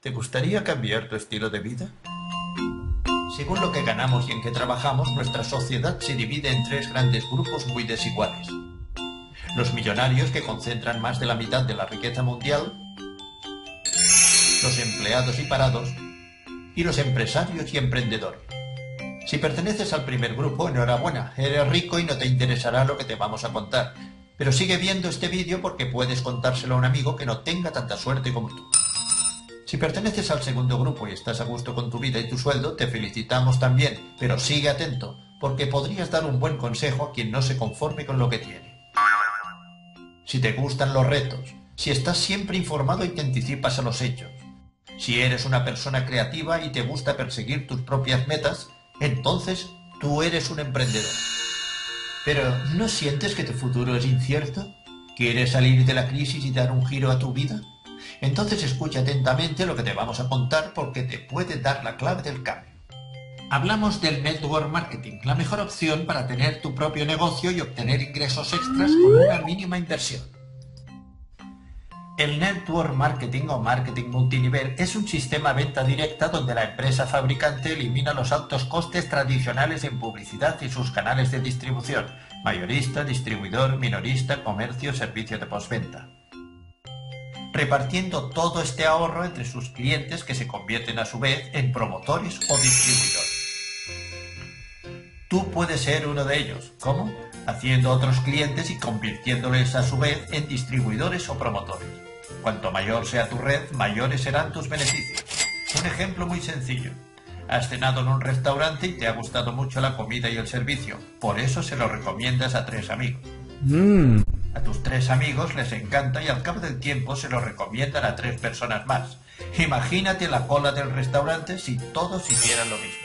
¿Te gustaría cambiar tu estilo de vida? Según lo que ganamos y en qué trabajamos, nuestra sociedad se divide en tres grandes grupos muy desiguales. Los millonarios que concentran más de la mitad de la riqueza mundial, los empleados y parados, y los empresarios y emprendedores. Si perteneces al primer grupo, enhorabuena, eres rico y no te interesará lo que te vamos a contar. Pero sigue viendo este vídeo porque puedes contárselo a un amigo que no tenga tanta suerte como tú. Si perteneces al segundo grupo y estás a gusto con tu vida y tu sueldo, te felicitamos también, pero sigue atento, porque podrías dar un buen consejo a quien no se conforme con lo que tiene. Si te gustan los retos, si estás siempre informado y te anticipas a los hechos, si eres una persona creativa y te gusta perseguir tus propias metas, entonces tú eres un emprendedor. Pero, ¿no sientes que tu futuro es incierto? ¿Quieres salir de la crisis y dar un giro a tu vida? Entonces escucha atentamente lo que te vamos a contar porque te puede dar la clave del cambio. Hablamos del network marketing, la mejor opción para tener tu propio negocio y obtener ingresos extras con una mínima inversión. El network marketing o marketing multinivel es un sistema venta directa donde la empresa fabricante elimina los altos costes tradicionales en publicidad y sus canales de distribución, mayorista, distribuidor, minorista, comercio, servicio de postventa repartiendo todo este ahorro entre sus clientes que se convierten a su vez en promotores o distribuidores. Tú puedes ser uno de ellos. ¿Cómo? Haciendo otros clientes y convirtiéndoles a su vez en distribuidores o promotores. Cuanto mayor sea tu red, mayores serán tus beneficios. Un ejemplo muy sencillo. Has cenado en un restaurante y te ha gustado mucho la comida y el servicio. Por eso se lo recomiendas a tres amigos. Mm. A tus tres amigos les encanta y al cabo del tiempo se lo recomiendan a tres personas más. Imagínate la cola del restaurante si todos hicieran lo mismo.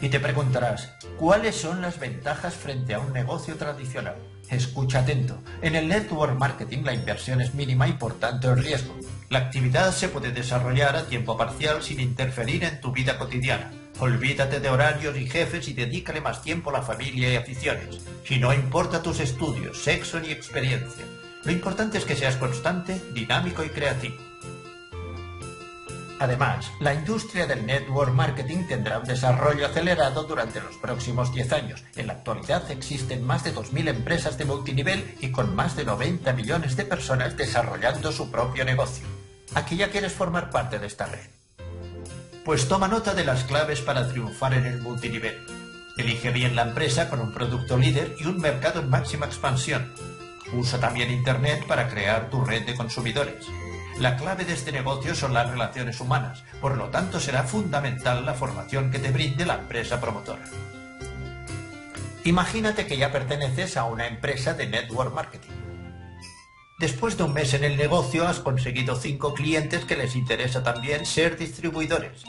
Y te preguntarás, ¿cuáles son las ventajas frente a un negocio tradicional? Escucha atento. En el network marketing la inversión es mínima y por tanto el riesgo. La actividad se puede desarrollar a tiempo parcial sin interferir en tu vida cotidiana. Olvídate de horarios y jefes y dedícale más tiempo a la familia y aficiones. Si no importa tus estudios, sexo ni experiencia. Lo importante es que seas constante, dinámico y creativo. Además, la industria del network marketing tendrá un desarrollo acelerado durante los próximos 10 años. En la actualidad existen más de 2.000 empresas de multinivel y con más de 90 millones de personas desarrollando su propio negocio. Aquí ya quieres formar parte de esta red. Pues toma nota de las claves para triunfar en el multinivel. Elige bien la empresa con un producto líder y un mercado en máxima expansión. Usa también Internet para crear tu red de consumidores. La clave de este negocio son las relaciones humanas, por lo tanto será fundamental la formación que te brinde la empresa promotora. Imagínate que ya perteneces a una empresa de network marketing. Después de un mes en el negocio has conseguido cinco clientes que les interesa también ser distribuidores.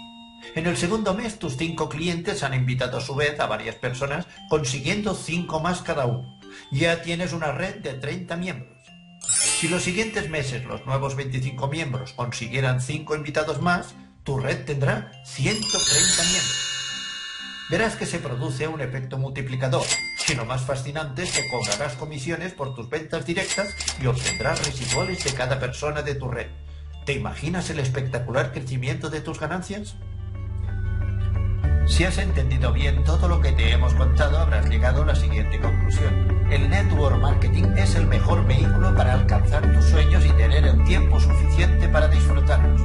En el segundo mes tus cinco clientes han invitado a su vez a varias personas consiguiendo cinco más cada uno. Ya tienes una red de 30 miembros. Si los siguientes meses los nuevos 25 miembros consiguieran cinco invitados más, tu red tendrá 130 miembros verás que se produce un efecto multiplicador. Lo más fascinante es que cobrarás comisiones por tus ventas directas y obtendrás residuales de cada persona de tu red. ¿Te imaginas el espectacular crecimiento de tus ganancias? Si has entendido bien todo lo que te hemos contado, habrás llegado a la siguiente conclusión. El network marketing es el mejor vehículo para alcanzar tus sueños y tener el tiempo suficiente para disfrutarlos.